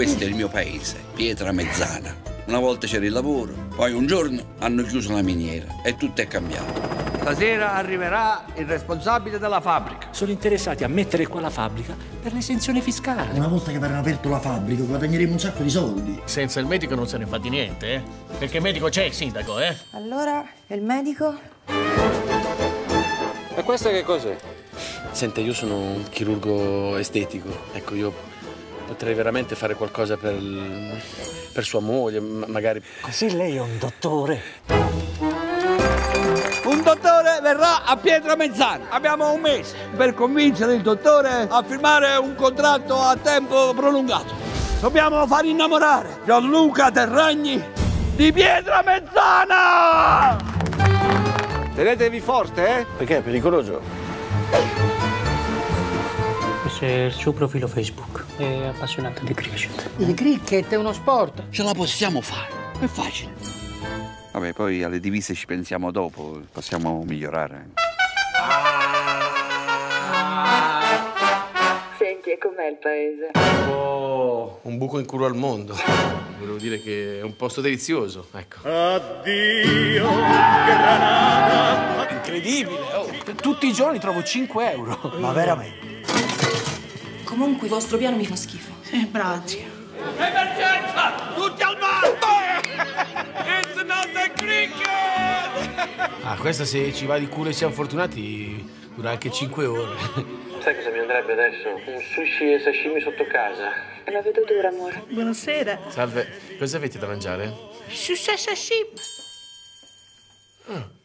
Questo è il mio paese, Pietra Mezzana. Una volta c'era il lavoro, poi un giorno hanno chiuso la miniera e tutto è cambiato. Stasera arriverà il responsabile della fabbrica. Sono interessati a mettere qua la fabbrica per l'esenzione fiscale. Una volta che avranno aperto la fabbrica guadagneremo un sacco di soldi. Senza il medico non se ne fa di niente, eh? Perché il medico c'è il sindaco, eh? Allora, il medico? E questa che cos'è? Senta, io sono un chirurgo estetico. Ecco, io potrei veramente fare qualcosa per, per sua moglie, ma- magari... Così lei è un dottore. Un dottore verrà a Pietra Mezzana. Abbiamo un mese per convincere il dottore a firmare un contratto a tempo prolungato. Dobbiamo far innamorare Gianluca Terragni di Pietra Mezzana! Tenetevi forte, eh? Perché è pericoloso? Questo è il suo profilo Facebook. È appassionato di cricket. Il cricket è uno sport. Ce la possiamo fare, è facile. Vabbè, poi alle divise ci pensiamo dopo, possiamo migliorare. Senti, e com'è il paese? Oh, un buco in culo al mondo. Volevo dire che è un posto delizioso, ecco. Incredibile, oh. Tutti i giorni trovo 5 euro. Ma veramente? Comunque il vostro piano mi fa schifo. Eh, bravi. Emergenza! Tutti al bar! It's not cricket! Ah, questa se ci va di culo e siamo fortunati dura anche 5 ore. Sai cosa mi andrebbe adesso? Un sushi e sashimi sotto casa. La vedo dura, amore. Buonasera. Salve, cosa avete da mangiare? Shusha Sashim. D'amore!